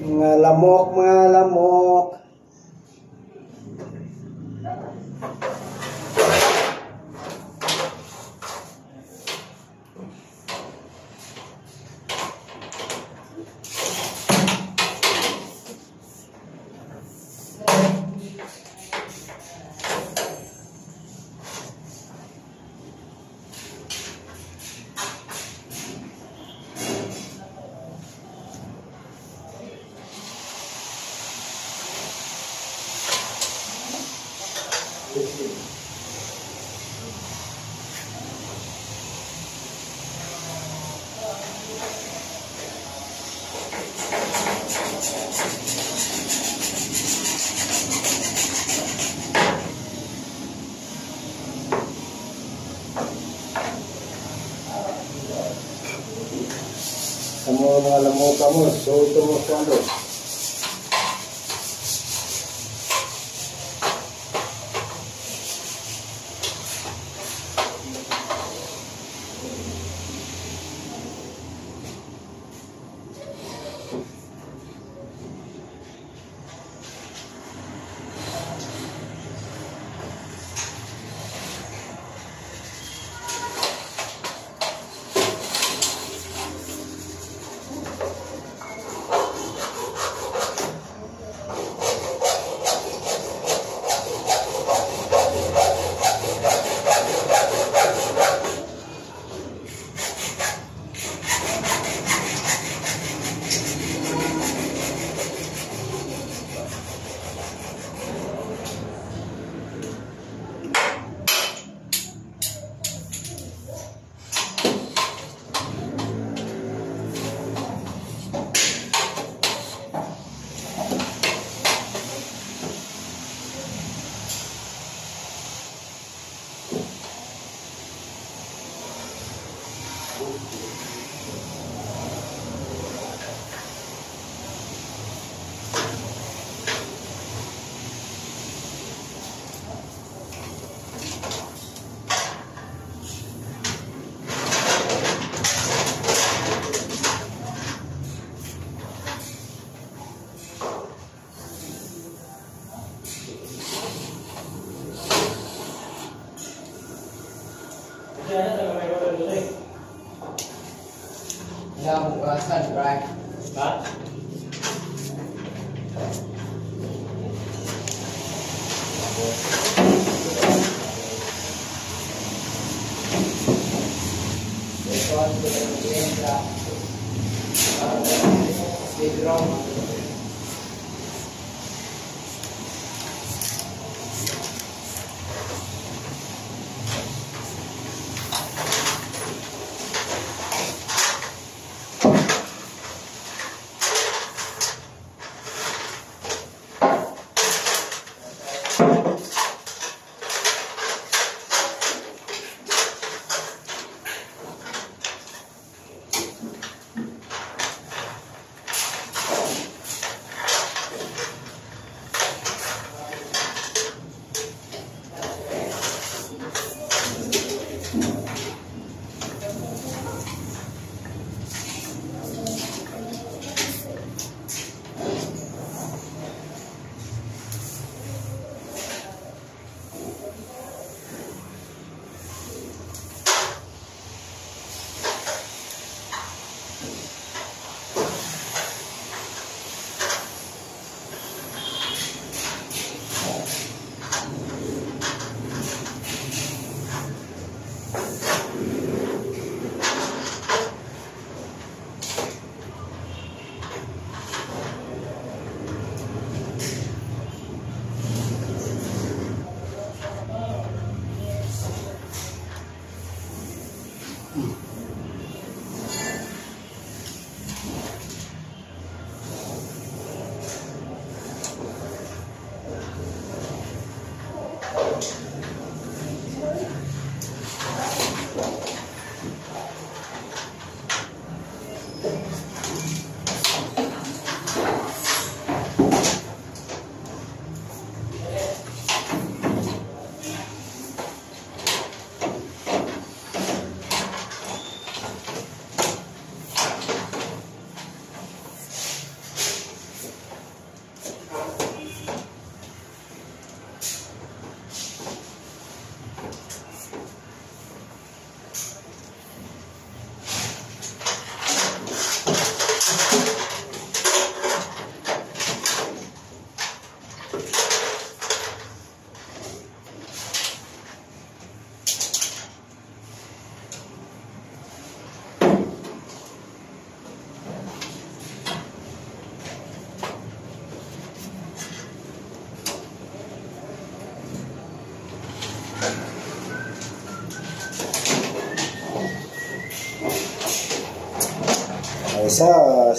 Mga lamok, mga lamok. Kamu mengalami kamu, so kamu standar.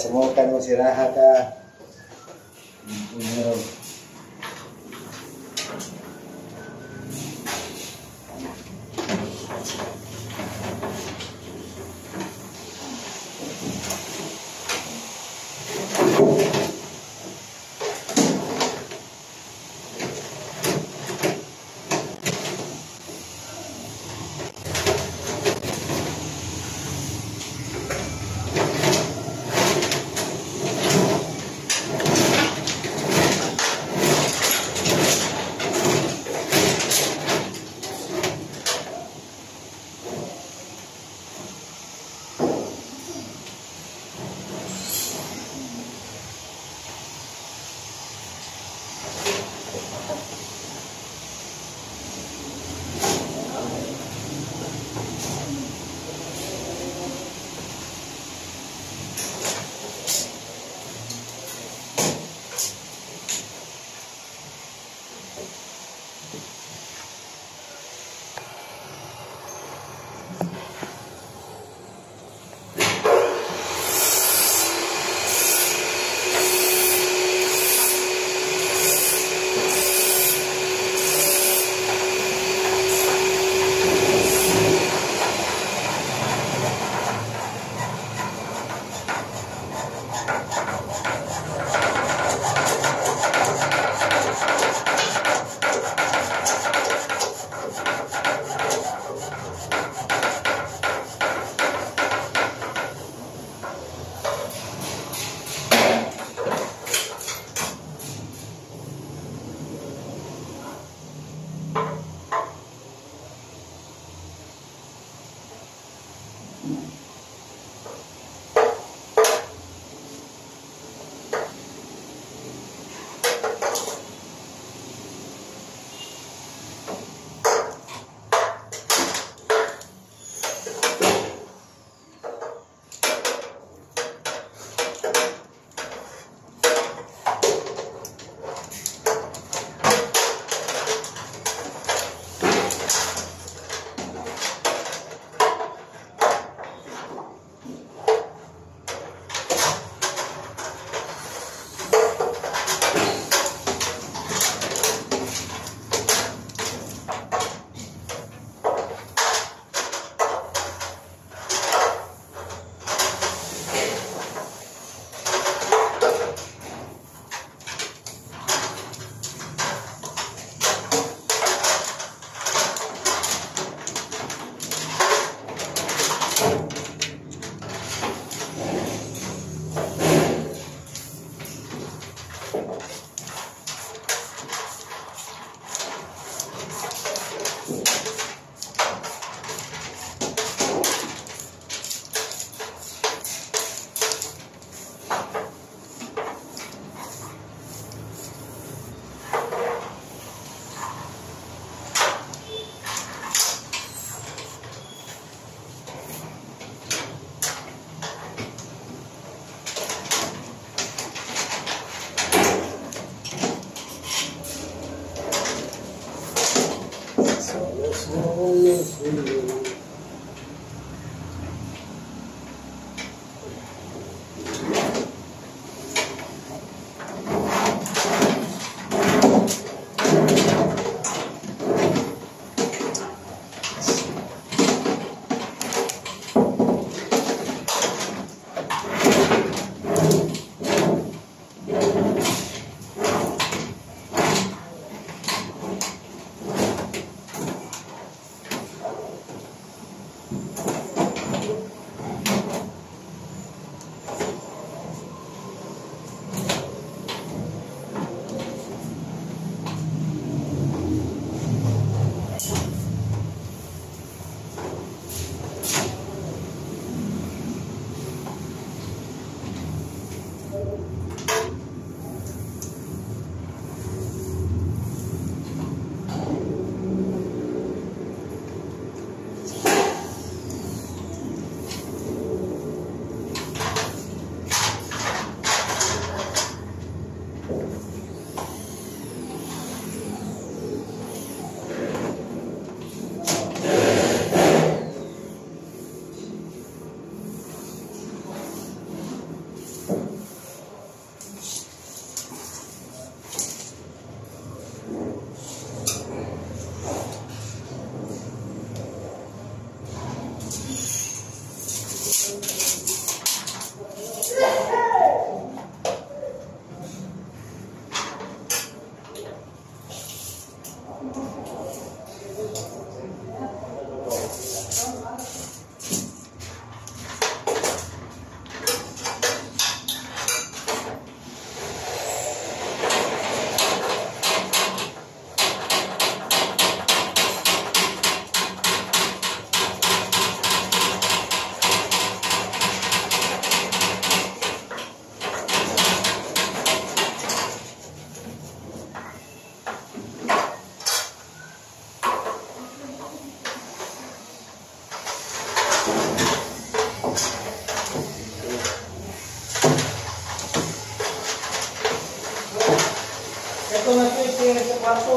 semua kan mesti rahat ah.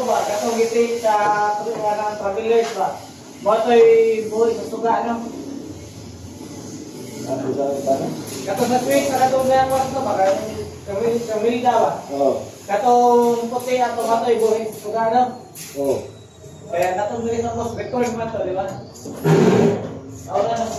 Ba? Katong giti sa tulungan ng travelers ba? Mo ito'y buhay sa suga, no? Ano sa ano? Katong sa sa katong nga kwarto ba? Kami, kami ba? Oo. Katong puti ato ito'y buhay sa suga, no? Oo. Kaya katong sa mas record man to, di ba? Ako na ng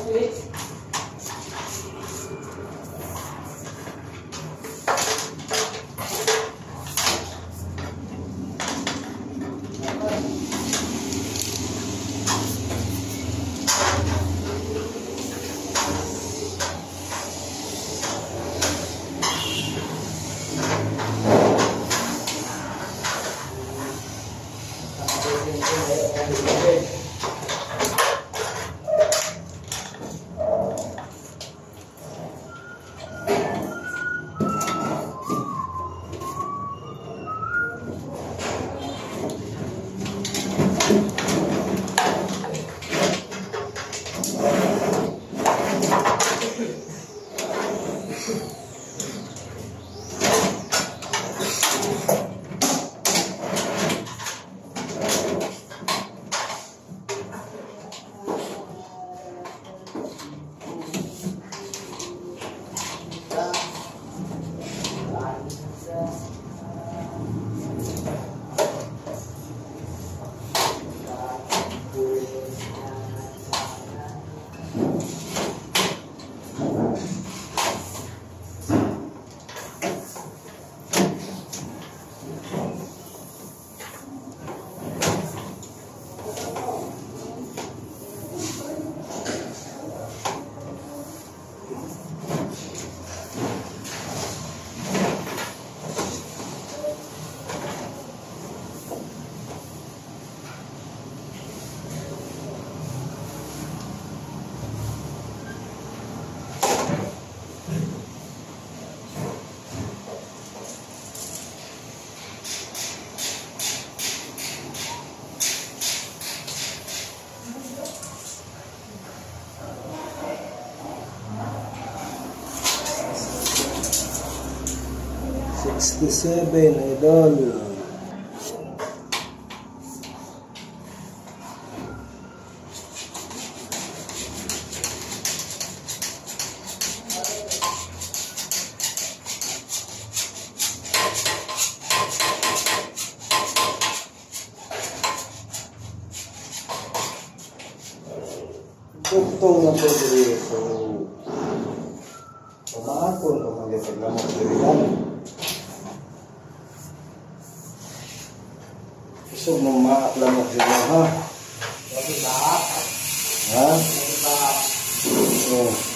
que ser Domino. Tutong na po dito. o po, tumahan dito. Tumahan po, tumahan. Maaklamok diri ha? Jadi ba? Ha? Jadi ba? Oh.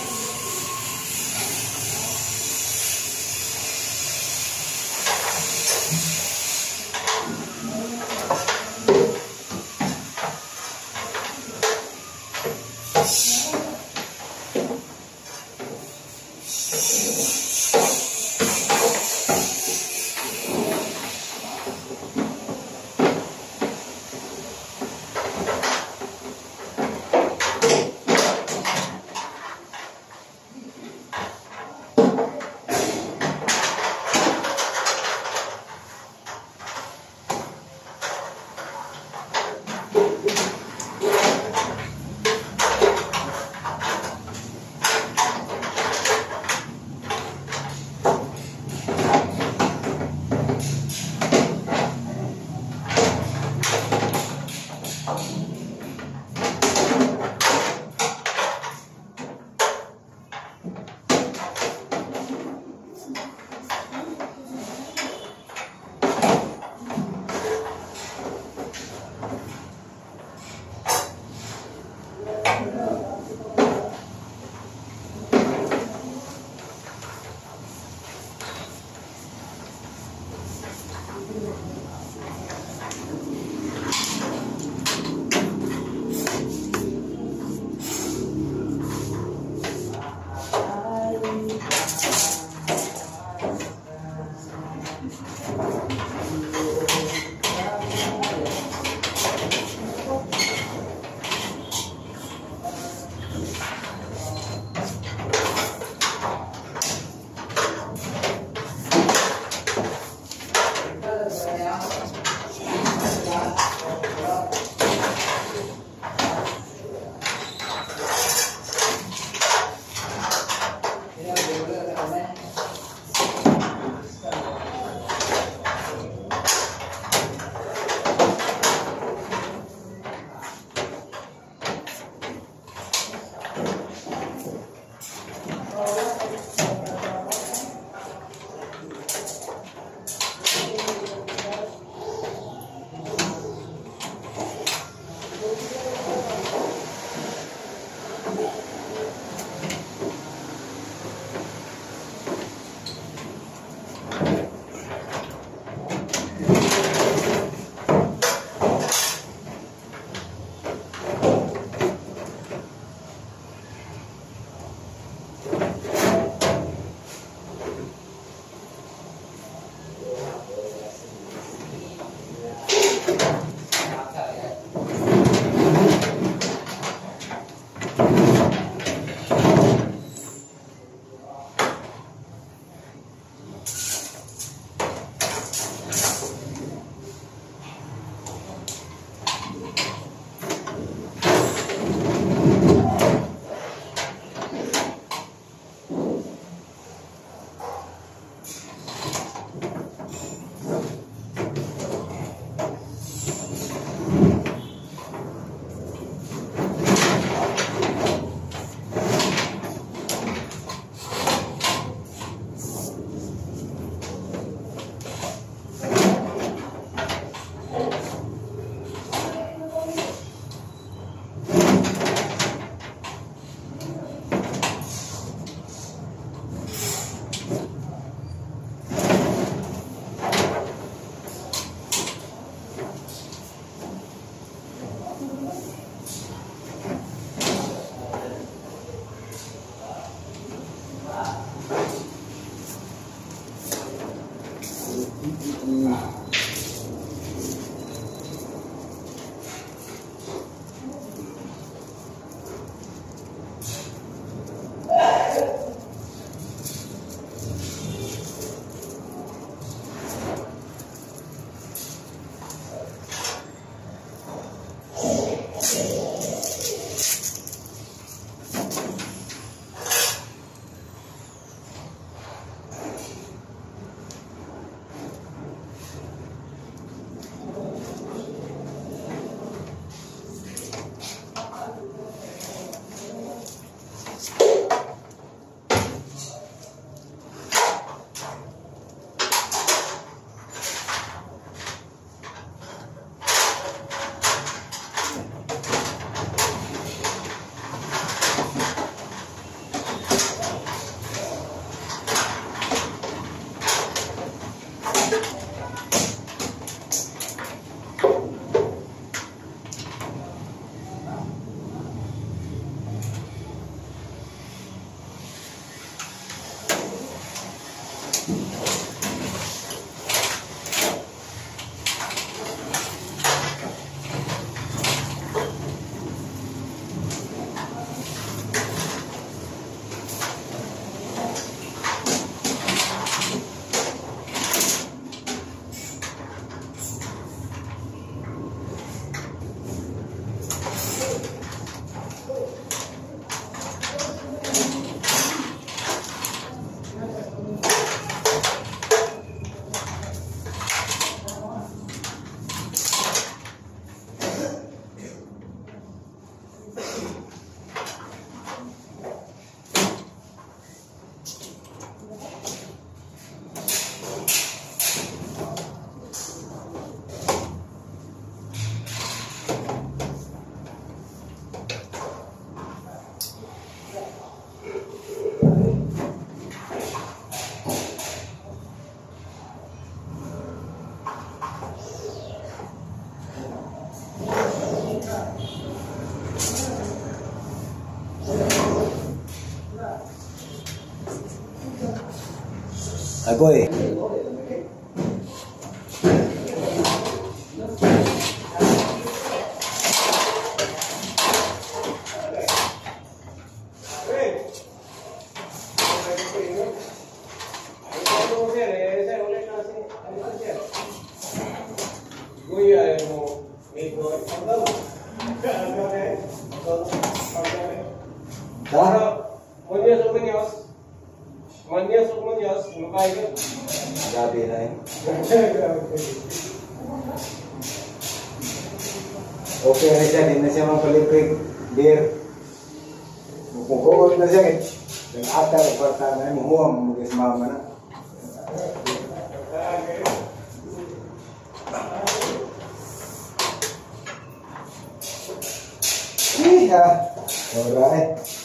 嗯。puede. كبير وهو نزعت حتى لو فرقت انا هو اسمه انا Yeah. All right.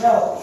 No.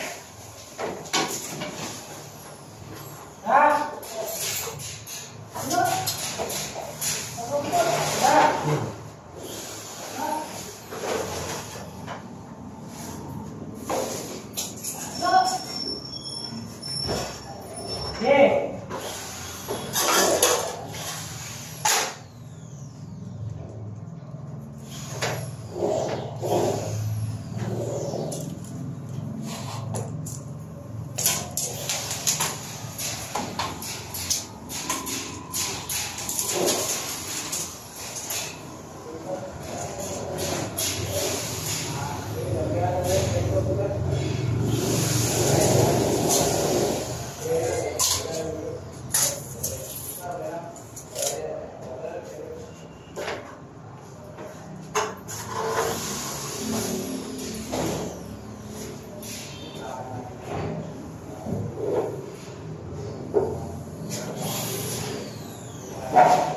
Gracias.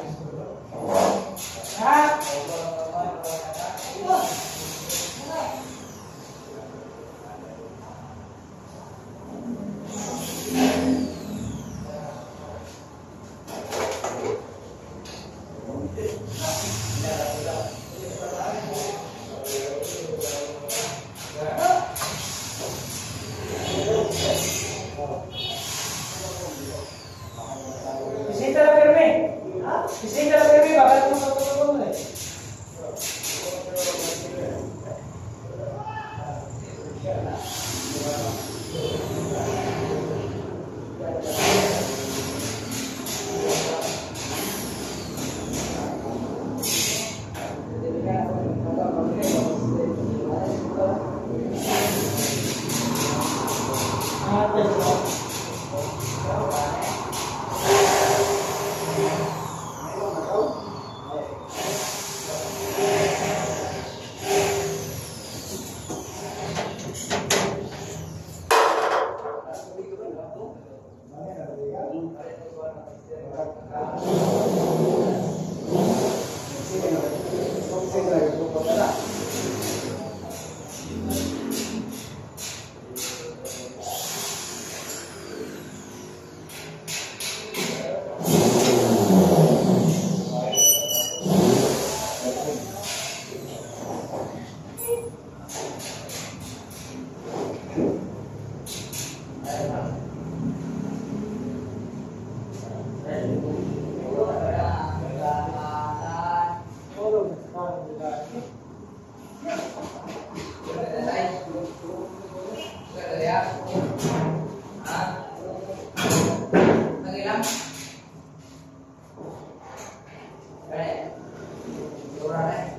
product